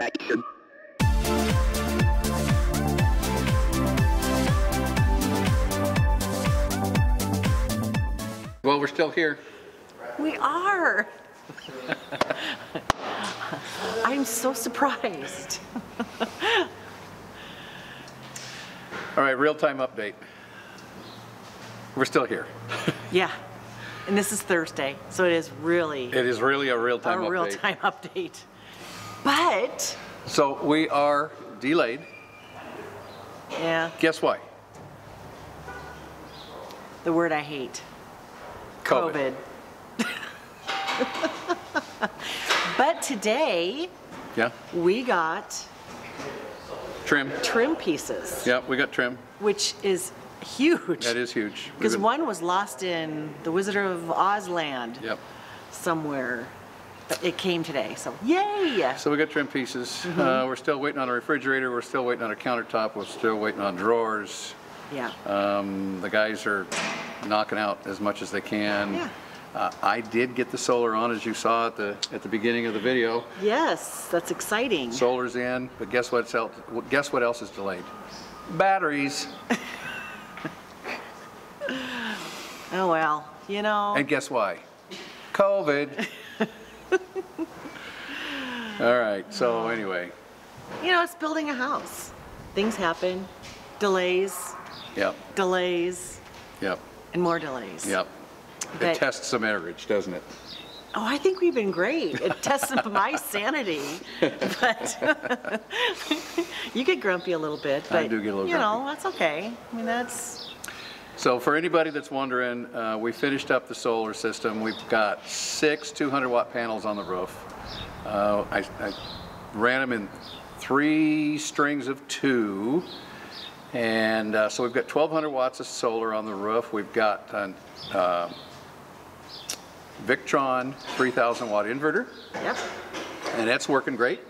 Action. Well, we're still here. We are. I'm so surprised. All right, real-time update. We're still here. yeah. And this is Thursday, so it is really... It is really a real-time update. A real-time update. But, So we are delayed. yeah, Guess why? the word I hate, COVID. COVID. But today, Yeah, we got trim. trim pieces, Yeah, we got trim. which is huge. That is huge. Because been- one was lost in the Wizard of Oz land Yep. somewhere. But it came today, so yay! So we got trim pieces. Mm-hmm. Uh, we're still waiting on a refrigerator. We're still waiting on a countertop. We're still waiting on drawers. Yeah. Um, the guys are knocking out as much as they can. Yeah. Uh, I did get the solar on, as you saw at the, at the beginning of the video. Yes, that's exciting. Solar's in, but guess what's else, guess what else is delayed? Batteries. Oh, well, you know, And guess why? COVID. All right, so anyway, you know, it's building a house. Things happen, delays, yep, delays, yep, and more delays. yep. It tests the marriage, doesn't it? Oh, I think we've been great. It tests my sanity, but you get grumpy a little bit. I But, do get a little You know, that's okay. I mean, that's, So for anybody that's wondering, uh, we finished up the solar system. We've got six 200 watt panels on the roof. Uh, I, I ran them in three strings of two. And uh, so we've got 1,200 watts of solar on the roof. We've got an uh, Victron 3,000 watt inverter, yep, and that's working great.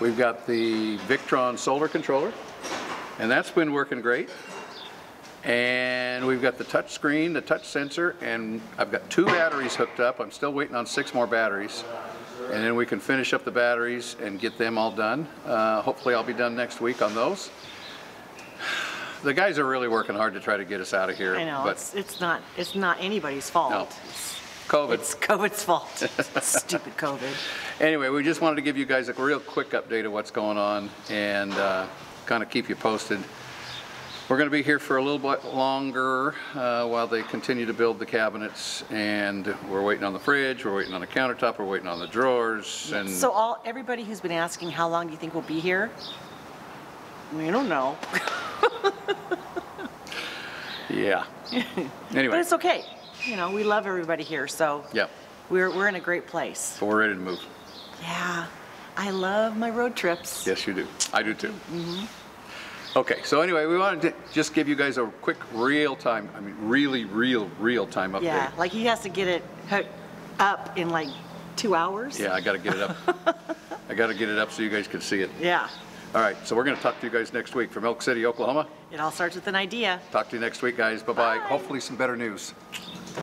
We've got the Victron solar controller, and that's been working great. And we've got the touch screen, the touch sensor, and I've got two batteries hooked up. I'm still waiting on six more batteries. And then we can finish up the batteries and get them all done. Uh, hopefully I'll be done next week on those. The guys are really working hard to try to get us out of here. I know. But It's, it's not, it's not anybody's fault. No. It's- COVID. It's COVID's fault. Stupid COVID. Anyway, we just wanted to give you guys a real quick update of what's going on and uh, kind of keep you posted. We're going to be here for a little bit longer uh, while they continue to build the cabinets, and we're waiting on the fridge, we're waiting on the countertop, we're waiting on the drawers, and So all, everybody who's been asking, how long do you think we'll be here? We don't know, yeah. anyway. but it's okay. You know, we love everybody here, so yeah, we're, we're in a great place. so we're ready to move. Yeah, I love my road trips. Yes, you do. I do too. Okay, so anyway, we wanted to just give you guys a quick real-time, I mean, really, real, real-time update. Yeah, like he has to get it up in like two hours. Yeah, I got to get it up. I got to get it up so you guys can see it. Yeah, All right, so we're going to talk to you guys next week from Elk City, Oklahoma. it all starts with an idea. Talk to you next week, guys. Bye-bye. Bye. Hopefully some better news.